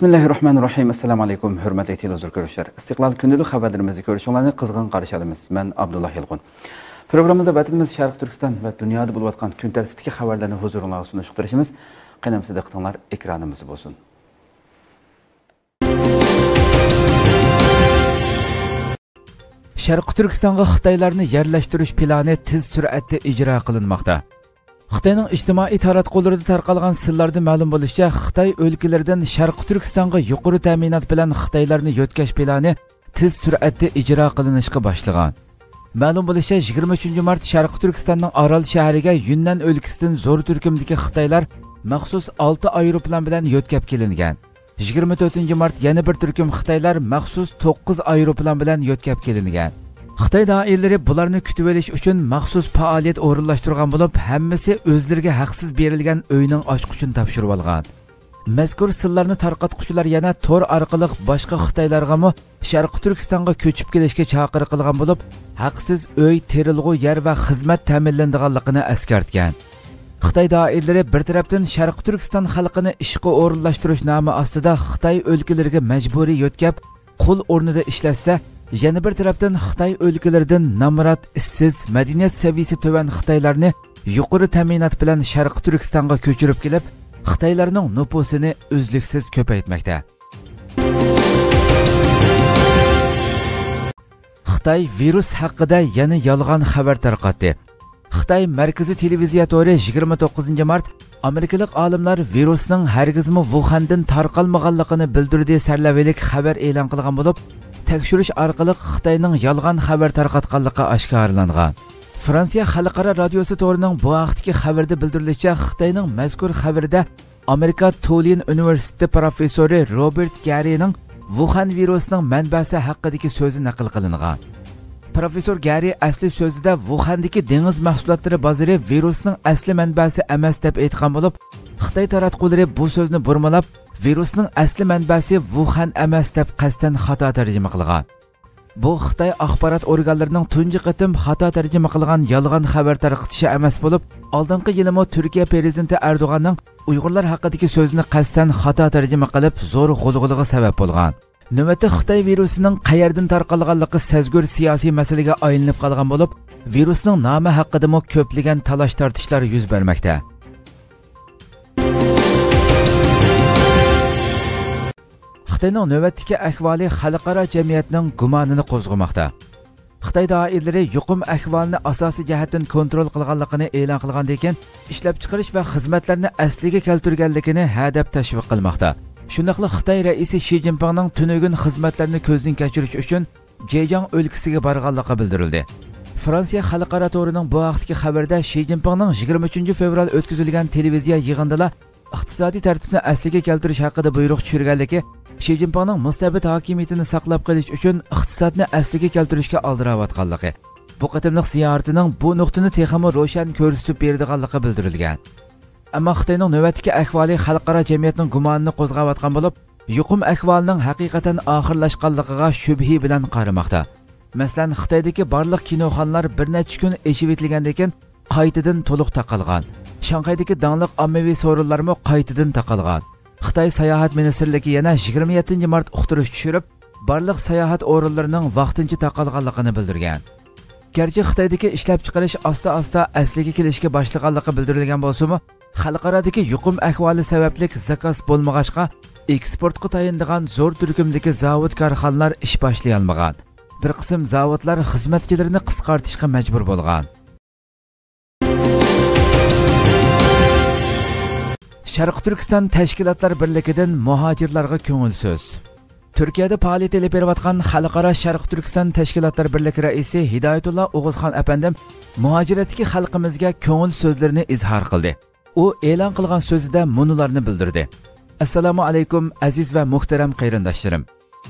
Bismillahirrahmanirrahim. Assalamu alaykum, hörmətli televizor görüşlər. İstiqlal gündəlik xəbərlərimizi görüşənlərini qızğın qarşıladınız. Mən Abdullah Yılğun. Proqramımızda vətənimiz Şərq Türkistan və dünyada olub atqan gün tərtibdəki xəbərlərini huzurunuza sunuşdurışımız. Qənəm sizə qıtanlar ekranımız olsun. Şərq Türkistanğa Xitaylarını yerləşdiriş planı tez sürətdə icra qılınmaqda. Xitoyning ijtimoiy taratqularida tarqalgan sirlarda ma'lum bo'lishicha xitoy o'lkalaridan sharqi turkistonga yuqori ta'minot bilan xitoylarni yo'tkash plani tez sur'atda ijro qilinishga boshlagan. Ma'lum bo'lishicha yigirma uchinchi mart sharqi turkistonning orol shahriga yunnan o'lkasidan zo'r turkumdagi xitoylar maxsus olti aeroplan bilan yo'tkab kelingan. Yigirma to'rtinchi mart yana bir turkum xitoylar maxsus to'qqiz aeroplan bilan yo'tkab kelingan. Xitoy doirlari bularni kutib olish uchun maxsus faoliyat o'rinlashtirgan bo'lib hammasi o'zlariga haqsiz berilgan uyning ochqichini topshirib olgan. Mazkur sirlarni tarqatquchilar yana to'r orqali boshqa xitoylargami sharqi turkistonga ko'chib kelishga chaqir qilgan bo'lib haqsiz uy terilg'u yer va xizmat ta'minlanadiganligini eskartgan xitoy doirlari bir tarafdan sharqi turkiston xalqini ishga o'rinlashtirish nomi ostida xitoy o'lkalariga majburiy yo'tkab qul o'rnida ishlatsa yana bir tarafdan xitoy o'lkalaridan namrat ishsiz madaniyat saviyasi tuvan xitoylarni yuqori ta'minot bilan sharqi turkistonga ko'chirib kelib xitoylarning nupusini uzluksiz ko'paytmoqda. Xitoy virus haqida yana yolg'on xabar tarqatdi. Xitoy markaziy televiziya to'ri 29 mart amerikalik olimlar virusning hargizmi vuhandan tarqalmaganligini bildirdi sarlaviylik xabar e'lon qilgan bo'lib tekshirish orqali xitoyning yolg'on xabar tarqatganligi oshkorlangan. Fransiya xalqaro radiosi to'rining bu vaqtdagi xabarda bildirilishicha xitoyning mazkur xabarida amerika tulin universiteti professori robert Garyning vuhan virusining manbasi haqidagi so'zi naql qilingan. Professor Gary asli so'zida vuhandagi dengiz mahsulotlari bozori virusning asli manbasi emas deb aytgan bo'lib xitoy taratqulari bu so'zni burmalab virusning asli manbasi vuhan emas deb qasddan xato tarjima qilgan. Bu xitoy axborot organlarining tunji qitim xato tarjima qilgan yolg'on xabar tarqitishi emas bo'lib oldingi yilimi turkiya prezidenti erdo'g'anning uyg'urlar haqidagi so'zini qasddan xato tarjima qilib zo'r g'ulg'uliga sabab bo'lgan. Navbatda xitoy virusining qayerdan tarqalganligi sezgur siyosiy masalaga aylanib qolgan bo'lib virusning nomi haqidami ko'plagan talash tortishlar yuz bermoqda. Xitoyning navbatdagi ahvoli xalqaro jamiyatning gumonini qo'zg'amoqda. Xitoy doirlari yuqum ahvolini asosiy jihatdan kontrol qilganligini e'lon qilgandan keyin ishlab chiqarish va xizmatlarni asliga keltirganligini hadab tashviq qilmoqda. Shundoqla xitoy raisi shi zinpinning tunugun xizmatlarni ko'zdan kechirish uchun jejang o'lkasiga borganligi bildirildi. Fransiya xalqaro to'rining bu vaqtdagi xabarda shi zinpinning 23 fevral o'tkazilgan televiziya yig'indida iqtisodiy tartibni asliga keltirish haqida buyruq tushirganligi shi zinpinning mustabid hokimiyatini saqlab qolish uchun iqtisodni asliga keltirishga oldirayotganligi bu qatimliq ziyoratining bu nuqtani texmi ro'shan ko'rsatib beradiganligi bildirilgan. Ammo xitoyning navbatdagi ahvoli xalqaro jamiyatning gumonini qo'zg'ayotgan bo'lib yuqum ahvolining haqiqatan oxirlashganligiga shubhi bilan qaramoqda. Masalan xitoydagi barliq kinoxonalar bir necha kun eshib etilgandan keyin qaytadan to'liq taqalgan shanxaydagi dangliq ommaviy sovrinlarmi qaytadan taqalgan xitoy sayohat ministrligi yana 27 mart uqtirish tushirib barliq sayohat o'rinlarining vaqtincha taqalganligini bildirgan. Garchi xitoydagi ishlab chiqarish asta asta asliga kelishga boshlaganligi bildirilgan bo'lsimi xalqarodagi yuqum ahvoli sababli zakaz bo'lmag'achqa eksportga tayindigan zo'r turkumdagi zavod korxonalar ish boshlay olmagan. Bir qism zavodlar xizmatchilarini qisqartishga majbur bo'lgan. Sharq turkiston tashkilotlar birligidan muhojirlarga ko'ngil so'z. Turkiyada faoliyat olib berayotgan xalqaro sharq turkiston tashkilotlar birligi raisi hidoyatulla o'g'izxon apandim muhojiratdagi xalqimizga ko'ngil so'zlarini izhor qildi. U e'lon qilgan so'zida munularni bildirdi. Assalomu alaykum aziz va muhtaram qarindoshlarim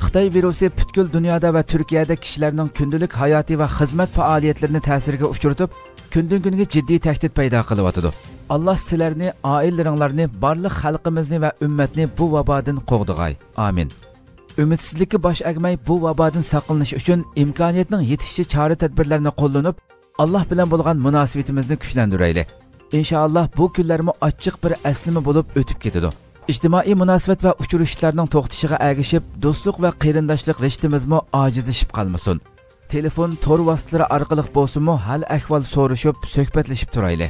xitoy virusi butkul dunyoda va turkiyada kishilarning kundalik hayotiy va xizmat faoliyatlarini ta'sirga uchratib kundan kunga jiddiy tahdid paydo qilyotidi alloh sizlarni oilalaringlarni barliq xalqimizni va ummatni bu vabodan qo'g'dig'ay amin. Umidsizlikka bosh agmay bu vabodan saqlanish uchun imkoniyatning yetishicha chora tadbirlarni qo'llanib alloh bilan bo'lgan munosabatimizni kuchlantiraylik. Inshaalloh bu kunlarmi ochiq bir aslima bo'lib o'tib ketadi. Ijtimoiy munosabat va uchrashishlarning to'xtashiga agishib do'stlik va qarindoshlik rishtimizmi ojizlashib qolmasin. Telefon tor vositalari orqali bo'lsinmi hal ahvol so'rashib suhbatlashib turayli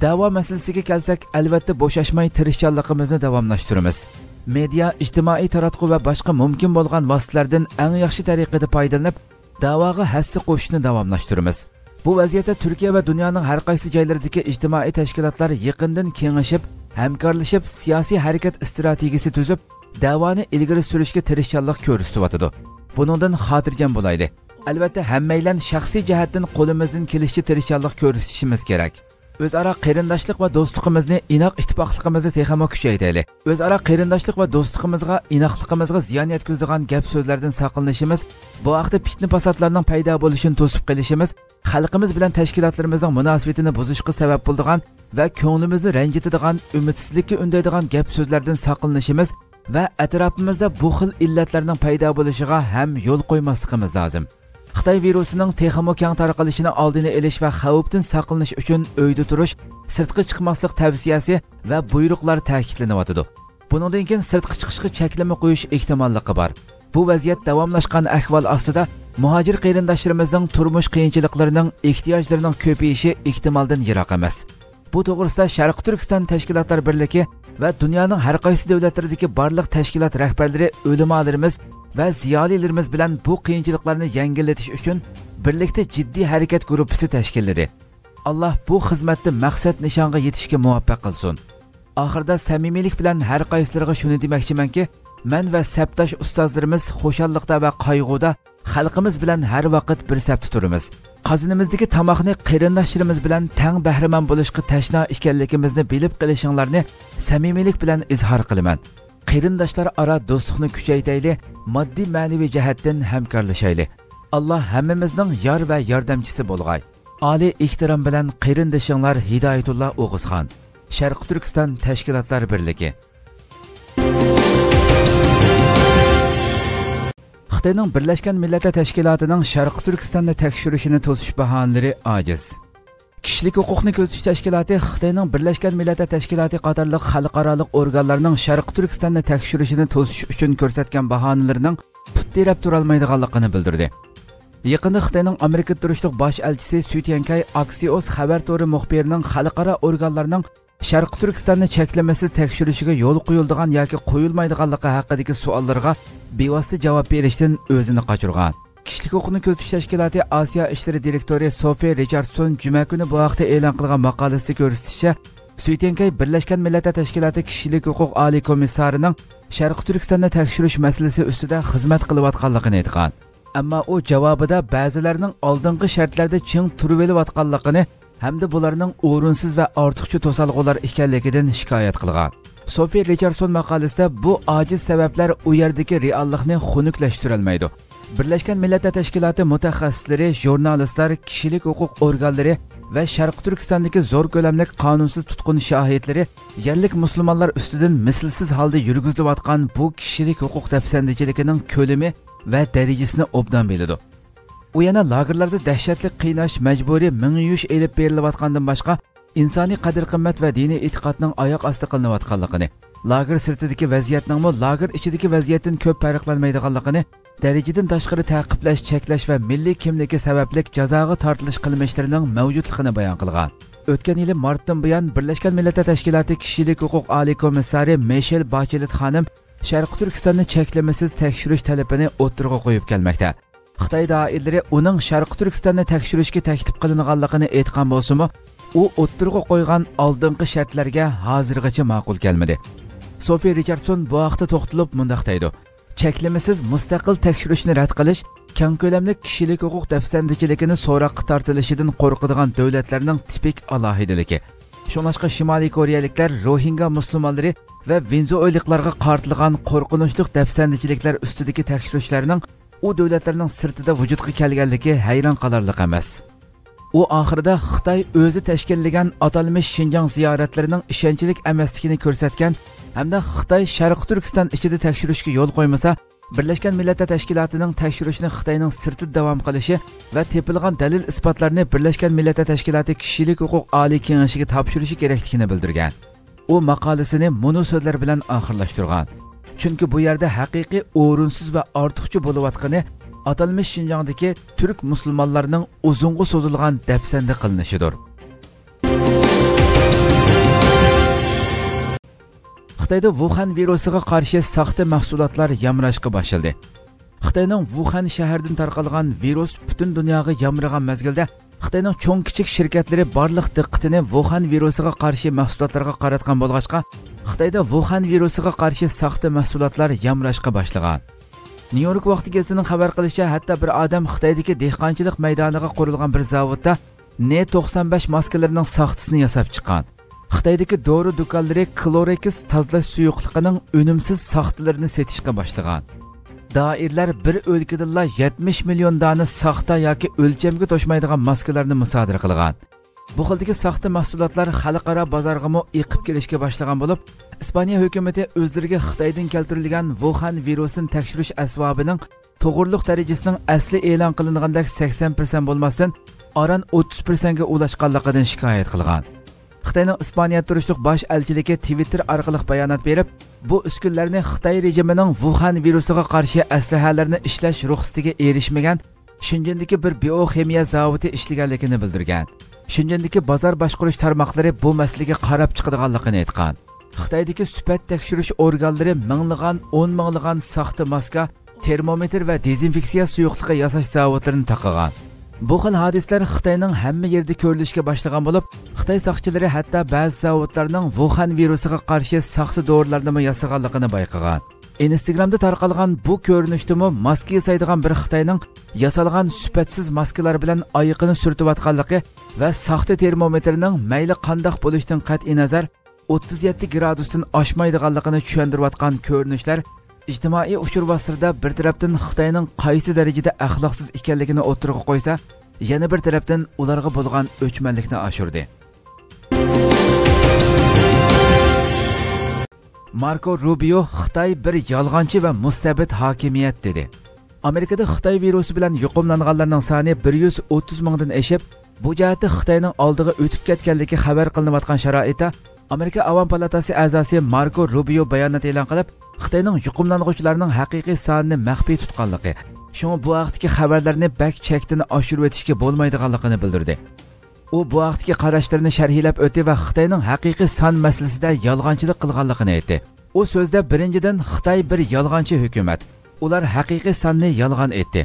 davo masalasiga kelsak albatta bo'shashmay tirishchanligimizni davomlashtiramiz. Media ijtimoiy taratqu va boshqa mumkin bo'lgan vositalardan eng yaxshi tariqada foydalanib davoga hassa qo'shishni davomlashtiramiz. Bu vaziyatda turkiya va dunyoning har qaysi joylaridagi ijtimoiy tashkilotlar yaqindan kengashib hamkorlashib siyosiy harakat strategiyasi tuzib davoni ilgari surishga tirishchanlik ko'rsatyotidi buningdan xotirjam bo'laylik. Albatta hammaylan shaxsiy jihatdan qo'limizdan kelishcha tirishchanlik ko'rsatishimiz kerak. O'zaro qarindoshlik va do'stligimizni inoq ittifoqligimizni texamo kuchaytayli o'zaro qarindoshlik va do'stligimizga inoqligimizga ziyon yetkazadigan gap so'zlardan saqlanishimiz bu haqda fitna fasodlarning paydo bo'lishini to'sib qilishimiz xalqimiz bilan tashkilotlarimizning munosabatini buzishga sabab bo'ladigan va ko'nglimizni ranjitadigan umidsizlikka undaydigan gap so'zlardan saqlanishimiz va atrofimizda bu xil illatlarning paydo bo'lishiga ham yo'l qo'ymasligimiz lozim. Xitoy virusining texmo kang tarqalishini oldini olish va xavfdan saqlanish uchun uyda turish sirtqi chiqmaslik tavsiyasi va buyruqlar ta'kidlanyotidi buningdan keyin sirtqi chiqishga cheklama qo'yish ehtimolligi bor. Bu vaziyat davomlashgan ahvol ostida muhojir qarindoshlarimizning turmush qiyinchiliklarining ehtiyojlarining ko'payishi ehtimoldan yiroq emas. Bu to'g'risida Sharq Turkiston Təşkilatlar Birligi və dünyanın hər qaysı dövlətlərindəki barlıq təşkilat rəhbərləri, ölümalarımız və ziyalilərimiz bilən bu qiyinçiliklərini yengilletiş üçün birlikdə ciddi hərəkət qrupisi təşkillədi. Allah bu xizmətdə məqsəd nişanğa yetişkə muvaffaq qılsın. Axırda səmimilik bilən hər qaysılarına şunu deməkçimən ki, mən və səbdaş ustazlarımız xoşallıqda və qayğıda xalqimiz bilan har vaqt bir safda turimiz qozonimizdagi tomoqni qarindoshlarimiz bilan tang bahramand bo'lishga tashno ekanligimizni bilib qilishinglarni samimiylik bilan izhor qilaman. Qarindoshlar aro do'stlikni kuchaytayli moddiy ma'naviy jihatdan hamkorlashayli. Alloh hammamizning yor va yordamchisi bo'lg'ay. Oliy ehtirom bilan qarindoshinglar hidoyatulloh o'g'izxon sharqi turkiston tashkilotlar birligi. Xitoyning birlashgan millatlar tashkilotining sharqi turkistonni tekshirishini to'sish bahonalari ojiz. Kishilik huquqni ko'zitish tashkiloti xitoyning birlashgan millatlar tashkiloti qatorliq xalqaroliq organlarning sharqi turkistonni tekshirishini to'sish uchun ko'rsatgan bahonalarining puttirab turolmaydiganligini bildirdi. Yaqinda xitoyning amerika turishliq bosh elchisi sutyankay aksios xabar to'ri muxbirining xalqaro organlarning sharqi turkistonni cheklamasiz tekshirishiga yo'l qo'yildigan yoki qo'yilmaydiganligi haqidagi savollarga bevosita javob berishdan o'zini qochirgan. Kishilik huquqni kuzatish tashkiloti osiyo ishlari direktori sofi richardson juma kuni bu haqda e'lon qilgan maqolasida ko'rsatishicha suytenkay birlashgan millatlar tashkiloti kishilik huquq oliy komissarining sharqi turkistonni tekshirish masalasi ustida xizmat qilayotganligini aytgan. Ammo u javobida ba'zilarning oldingi shartlarda ching turib olayotganligini hamda bularning o'rinsiz va ortiqcha to'salg'ular ekanligidan shikoyat qilgan. Sofi richardson maqolasida bu ojiz sabablar u yerdagi reallikni xunuklashtirolmaydi birlashgan millatlar tashkiloti mutaxassislari jurnalistlar kishilik huquq organlari va sharqi turkistondagi zo'r ko'lamli qonunsiz tutqun shohidlari yerlik musulmonlar ustidan mislsiz holda yurgizilayotgan bu kishilik huquq dafsandichiligining ko'lami va darajasini obdan biladi. U yana lagerlarda dahshatli qiynash majburiy ming yush elib berilayotgandan boshqa insoniy qadr qimmat va diniy e'tiqodning oyoq osti qilinayotganligini lager sirtidagi vaziyatningmi lager ichidagi vaziyatdan ko'p farqlanmaydiganligini darajadan tashqari taqiblash cheklash va milliy kimligi sababli jazoga tortilish qilmishlarining mavjudligini bayon qilgan. O'tgan yili martdan buyon birlashgan millatlar tashkiloti kishilik huquq oliy komissari meshel bachelet xonim sharqi turkistonni cheklamasiz tekshirish talabini o'ttirg'a qo'yib kelmoqda. Xitoy doirlari uning sharqi turkistonni tekshirishga taklif qilinganligini aytgan bo'lsimi u o'ttirg'a qo'ygan oldingi shartlarga hozirgacha ma'qul kelmadi sofi richardson bu haqda to'xtalib mundoq deydi. Cheklamasiz mustaqil tekshirishni rad qilish keng ko'lamli kishilik huquq dafsandichiligini so'roqqa tortilishidan qo'rqadigan davlatlarning tipik alohidaligi shunashqa shimoliy koreyaliklar rohinga musulmonlari va venzuoliklarga qartilgan qo'rqinchli dafsandichiliklar ustidagi tekshirishlarning u davlatlarning sirtida vujudga kelganligi hayron qolarliq emas. U oxirida xitoy o'zi tashkillagan atalmish shinjong ziyoratlarining ishonchlik emasligini ko'rsatgan hamda xitoy sharqi turkiston ichida tekshirishga yo'l qo'ymasa birlashgan millatlar tashkilotining tekshirishni xitoyning sirtida davom qilishi va tepilgan dalil isbotlarni birlashgan millatlar tashkiloti kishilik huquq oliy kengashiga topshirishi kerakligini bildirgan. U maqolasini munu so'zlar bilan oxirlashtirgan. Chunki bu yerda haqiqiy o'rinsiz va ortiqcha bo'layotgani atalmish shinjongdagi turk musulmonlarining uzunga so'zilgan dafsanda qilinishidir. Xitoyda vuhan virusiga qarshi saxta mahsulotlar yamrashga boshladi xitoyning vuhan shahridan tarqalgan virus butun dunyoga yamragan mazgilda xitoyning cho'ng kichik shirkatlari barliq diqqatini vuhan virusiga qarshi mahsulotlarga qaratgan bo'lg'achqa xitoyda vuhan virusiga qarshi saxta mahsulotlar yamrashga boshlagan. Nyu york vaqti gazetining xabar qilishicha hatto bir odam xitoydagi dehqonchilik maydoniga qurilgan bir zavodda ne 95 maskalarining soxtasini yasab chiqqan. Xitoydagi dori do'konlari klorekis tozalash suyuqligining unumsiz soxtalarini setishga boshlagan. Doirlar bir o'lkadala 70 million dona saxta yoki o'lchamga to'shmaydigan maskalarni musodir qilgan. Bu xildagi saxta mahsulotlar xalqaro bozorg'ami iqib kelishga boshlagan bo'lib ispaniya hukumati o'zlariga xitoydan keltirilgan vuhan virusini tekshirish asbobining to'g'riliq darajasining asli e'lon qilingandek 80 bo'lmasdan oran 30 ga ulashganligidan shikoyat qilgan. Xitoyning ispaniya turishliq bosh elchiligi twitter orqali bayonot berib bu uskunlarni xitoy rejimining vuhan virusiga qarshi aslahalarni ishlash ruxsatiga erishmagan shinjindagi bir bioximiya zavodi ishlaganligini bildirgan. Shinjindagi bozor boshqarish tarmoqlari bu masalaga qarab chiqadiganligini aytgan. Xitoydagi sifat tekshirish organlari minglagan o'n minglagan soxta maska termometr va dezinfeksiya suyuqligi yasash zavodlarini taqagan bu xil hodislar xitoyning hamma yerda ko'rilishga boshlagan bo'lib xitoy soqchilari hatto ba'zi zavodlarning vuhan virusiga qarshi saxta dorilarni yasaganligini bayqagan. Instagramda tarqalgan bu ko'rinishdimi maska yasaydigan bir xitoyning yasalgan sifatsiz maskalar bilan oyiqini surtayotganligi va saxta termometrning mayli qandoq bo'lishidan qat'iy nazar 37 gradusdan oshmaydiganligini tushuntirayotgan ko'rinishlar ijtimoiy uchur vasrida bir tarafdan xitoyning qaysi darajada axloqsiz ekanligini o'tirg'a qo'ysa yana bir tarafdan ularga bo'lgan o'chmanlikni oshirdi. Marko rubio xitoy bir yolg'onchi va mustabid hokimiyat dedi. Amerikada xitoy virusi bilan yuqumlanganlarning soni 130 mingdan oshib bu jihati xitoyning oldiga o'tib ketganligi xabar qilinayotgan sharoitda amerika avom palatasi a'zosi marko rubio bayonot e'lon qilib xitoyning yuqumlang'uvchilarning haqiqiy sonini maxfiy tutganligi shunga bu vaqtdagi xabarlarni bak chekdini oshirib o'tishga bo'lmaydiganligini bildirdi. U bu vaqtgi qarashlarini sharhlab o'tdi va xitoyning haqiqiy son masalasida yolg'onchilik qilganligini aytdi. U so'zda birinchidan xitoy bir yolg'onchi hukumat. Ular haqiqiy sonni yolg'on aytdi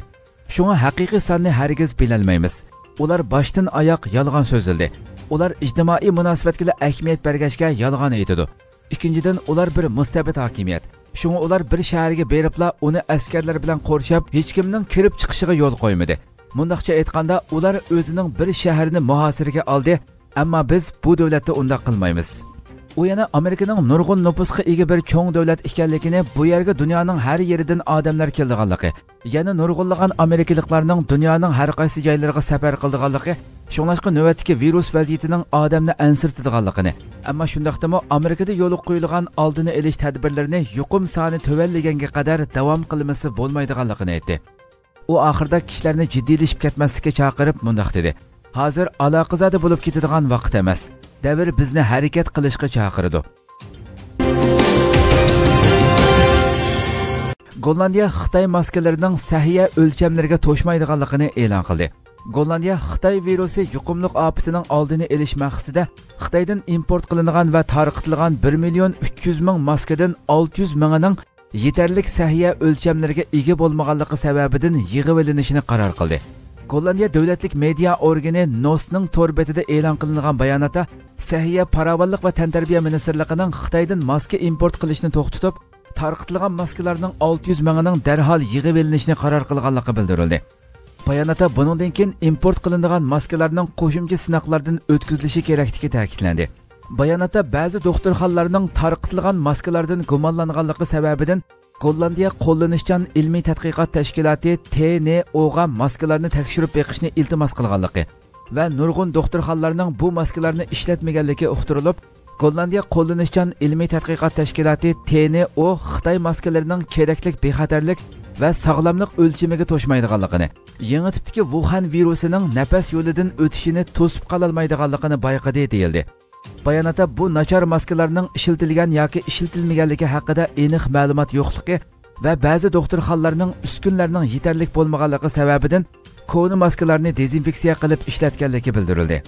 shunga haqiqiy sonni hargiz bilolmaymiz. Ular boshdan oyoq yolg'on so'zildi ular ijtimoiy munosabatga ahamiyat bergashga yolg'on aytadi ikkinchidan ular bir mustabid hokimiyat. Shunga ular bir shaharga beribla uni askarlar bilan qo'rshab hech kimning kirib chiqishiga yo'l qo'ymadi. Mundoqcha aytganda ular o'zining bir shaharni muhosiraga oldi ammo biz bu davlatda undoq qilmaymiz. U yana amerikaning nurg'un nupusga ega bir cho'ng davlat ekanligini bu yerga dunyoning har yeridan odamlar keldiganligi yana nurg'unlagan amerikaliklarning dunyoning har qaysi joylariga safar qildiganligi shunlashqa navbatdagi virus vaziyatining odamni ansirtadiganligini. Ammo shundoqdimi amerikada yo'l qo'yilgan oldini olish tadbirlarini yuqum soni tuvalliganga qadar davom qilmasa bo'lmaydiganligini aytdi. U oxirida kishilarni jiddiylashib ketmaslikka chaqirib mundoq dedi. Hozir aloqazoda bo'lib ketadigan vaqt emas. Davr bizni harakat qilishga chaqirdi. Gollandiya xitoy maskalarining sahiya o'lchamlariga to'shmaydiganligini e'lon qildi. Gollandiya xitoy virusi yuqumliq ofatining oldini olish maqsadida xitoydan import qilingan va tarqitilgan 1 million 300 ming maskadan 600 mingining yetarlik sahiya o'lchamlariga ega bo'lmaganligi sababidan yig'ib ilinishini qaror qildi gollandiya davlatlik media organi nosning to'r betida e'lon qilingan bayonotda sahiya paravonlik va tantarbiya ministrligining xitoydan maska import qilishni to'xtatib tarqitilgan maskalarning 600 mingining darhol yig'ib ilinishni qaror qilganligi bildirildi. Bayonotda buningdan keyin import qilinadigan maskalarning qo'shimcha sinoqlardan o'tkazilishi kerakligi ta'kidlandi bayonotda ba'zi doktorxonalarning tarqitilgan maskalardan gumonlanganligi sababidan gollandiya qo'llanishchan ilmiy tadqiqot tashkiloti tnoga maskalarni tekshirib beqishni iltimos qilganligi va nurg'un doktorxonalarning bu maskalarni ishlatmaganligi uqtirilib gollandiya qo'llanishchan ilmiy tadqiqot tashkiloti tno xitoy maskalarining keraklik bexatarlik va sog'lomlik o'lchamiga to'shmaydiganligini yangi tipdagi vuhan virusining nafas yo'lidan o'tishini to'sib qololmaydiganligini bayqadi deyildi. Bayonotda bu nachar maskalarning ishlatilgan yoki ishlatilmaganligi haqida aniq ma'lumot yo'qligi va ba'zi doktorxonalarning uskunlarning yetarli bo'lmaganligi sababidan koni maskalarni dezinfeksiya qilib ishlatganligi bildirildi.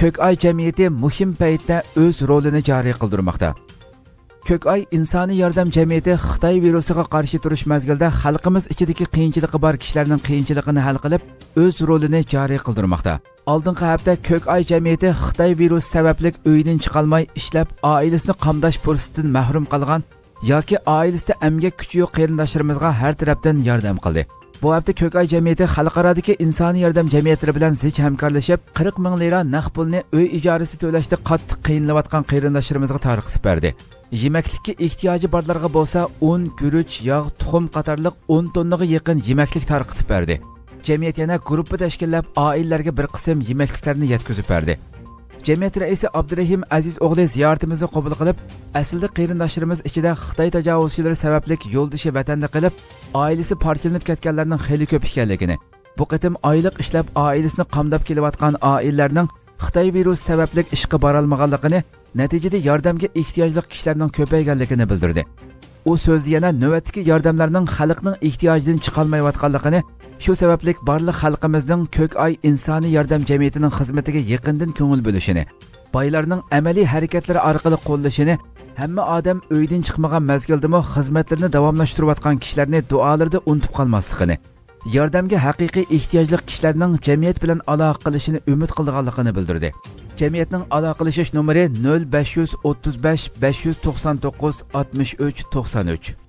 Ko'k oy jamiyati muhim paytda o'z rolini joriy qildirmoqda. Ko'koy insoniy yordam jamiyati xitoy virusiga qarshi turish mazgilida xalqimiz ichidagi qiyinchiligi bor kishilarning qiyinchiligini hal qilib o'z rolini joriy qildirmoqda. Oldingi hafta ko'koy jamiyati xitoy virusi sababli uyidan chiqolmay ishlab oilasini qamdash fursatidan mahrum qolgan yoki oilasida amgak kuchi yo'q qarindoshlarimizga har tarafdan yordam qildi. Bu hafta ko'koy jamiyati xalqarodagi insoniy yordam jamiyatlari bilan zich hamkorlashib qirq ming lira naqd pulni uy ijarasi to'lashda qattiq qiynaliyotgan qarindoshlarimizga tarqitib berdi. Yemaklikka ehtiyoji borlarga bo'lsa un guruch yog' tuxum qatorliq 10 tonnaga yaqin yemaklik tarqitib berdi. Jamiyat yana gruppa tashkillab oilalarga bir qism yemakliklarni yetkazib berdi. Jamiyat raisi abdurahim aziz o'g'li ziyoratimizni qabul qilib aslida qarindoshlarimiz ichida xitoy tajovuzchilari sababli yo'ldishi vatanda qilib oilasi parchalanib ketganlarning xeli ko'p ekanligini bu qitim oyliq ishlab oilasini qamdab kelayotgan oilalarning xitoy virusi sababli ishga borolmaganligini natijada yordamga ehtiyojli kishilarning ko'payganligini bildirdi. U so'zda yana navbatdagi yordamlarning xalqning ehtiyojidan chiqolmayotganligini shu sababli barliq xalqimizning ko'k oy insoniy yordam jamiyatining xizmatiga yaqindan ko'ngil bo'lishini boylarning amaliy harakatlari orqali qo'llashini hamma odam uydan chiqmagan mazgildimi xizmatlarini davomlashtirayotgan kishilarni duolarda unutib qolmasligini yordamga haqiqiy ehtiyojli kishilarning jamiyat bilan aloqa qilishini umid qilganligini bildirdi. Jamiyatning aloqalashish nomeri 0535 599 63 93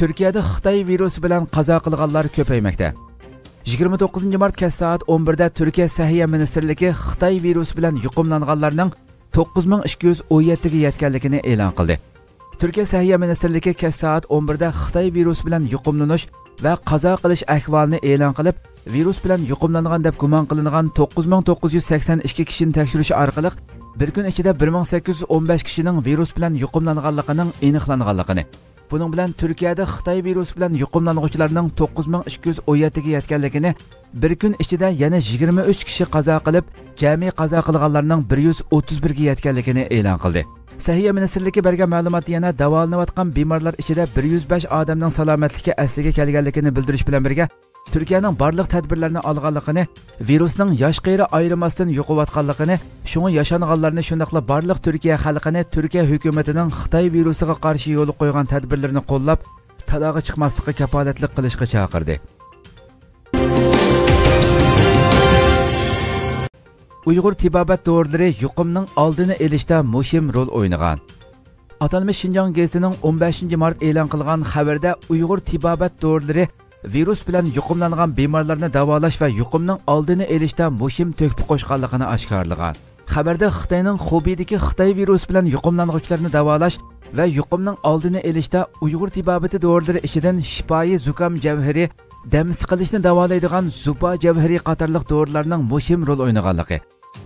turkiyada xitoy virusi bilan qazo qilganlar ko'paymoqda. 29 mart kech soat 11 da turkiya sahiya ministrligi xitoy virusi bilan yuqumlanganlarning 9217 ga yetganligini e'lon qildi. Turkiya sahiya ministrligi kech soat 11 da xitoy virusi bilan yuqumlanish va qazo qilish ahvolini e'lon qilib virus bilan yuqumlangan deb gumon qilingan 9982 kishini tekshirish orqali bir kun ichida 1815 kishining virus bilan yuqumlanganligining aniqlanganligini buning bilan turkiyada xitoy virusi bilan yuqumlanuvchilarning 9217 ga yetganligini bir kun ichida yana 23 kishi qazo qilib jami qazo qilganlarning 131 ga yetganligini e'lon qildi. Sahiya ministrligi bergan ma'lumot yana davolanayotgan bemorlar ichida 105 odamning salomatligi asliga kelganligini bildirish bilan birga turkiyaning barliq tadbirlarni olganligini virusning yosh qiyri ayrimasdan yo'qiyotganligini shunga yashanganlarni shundoqla barliq turkiya xalqini turkiya hukumatining xitoy virusiga qarshi yo'l qo'ygan tadbirlarni qo'llab talog'i chiqmaslikka kapolatlik qilishga chaqirdi. Uyg'ur tibobat to'g'rilari yuqumning oldini olishda muhim rol o'ynagan. Atalmish shinjong gazetining 15 mart e'lon qilgan xabarda uyg'ur tibobat to'g'rilari virus bilan yuqumlangan bemorlarni davolash va yuqumning oldini olishda muhim to'hfa qo'shganligini oshkorlagan. Xabarda xitoyning xubidagi xitoy virusi bilan yuqumlanguvchilarni davolash va yuqumning oldini olishda uyg'ur tibobati dorilar ichidan shifoyi zukam javhari dam siqilishni davolaydigan zupa javhari qatorliq dorilarning muhim rol o'ynaganligi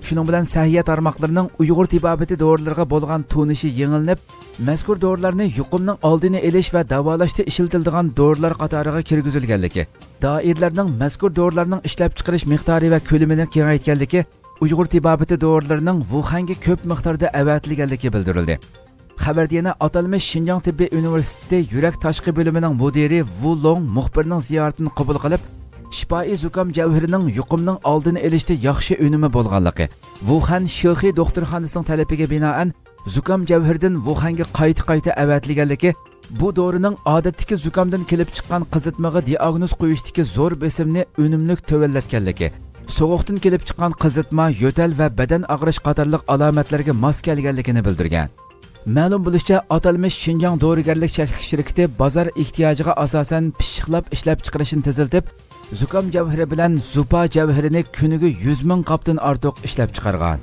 shuning bilan sahiya tarmoqlarining uyg'ur tibobati dorilarga bo'lgan tunishi yengilnib mazkur dorilarni yuqumning oldini olish va davolashda ishlatiladigan dorilar qatoriga kirgizilganligi doirlarning mazkur dorilarning ishlab chiqarish miqdori va ko'lamini kengaytganligi uyg'ur tibobati dorilarining vuhanga ko'p miqdorda avatilganligi bildirildi xabarda yana atalmish shinjong tibbiy universiteti yurak tashqi bo'limining mudiri vu long muxbirning ziyoratini qabul qilib shifoiy zukam javhirining yuqumning oldini olishda yaxshi unumi bo'lganligi vuhan shilxiy doktorxonasining talabiga binoan zukam javhirdan vuhanga qayta qayta avatilganligi bu dorining odatdagi zukamdan kelib chiqqan qizitmag'i diagnoz qo'yishdagi zo'r besimni unumlik to'vallatganligi sovuqdan kelib chiqqan qizitma yo'tal va badan og'rish qatorliq alomatlarga mos kelganligini bildirgan. Ma'lum bo'lishicha atalmish shinjong dorigarlik shakli shirkati bozor ehtiyojiga asosan pishiqlab ishlab chiqarishni teziltib zukom javhiri bilan zupa javhirini kuniga 100 ming qopdan ortiq ishlab chiqargan.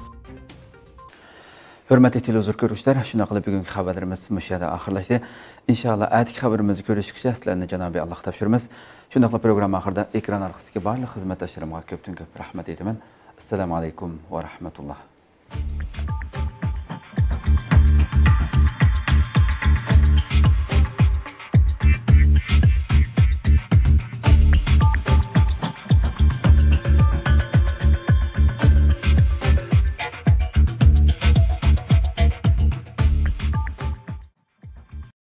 Hurmatli televizor ko'ruvchilar shuna qilib bugungi xabarlarimiz mush yerda oxirlashdi. Inshaalloh atigi xabarimizni ko'rishguncha sizlarni janobiy alloh topshiramiz. Shundoqla programma oxirida ekran orqasidagi barliq xizmatdoshlarimga ko'pdan ko'p rahmat aytaman. Assalomu alaykum va rahmatulloh.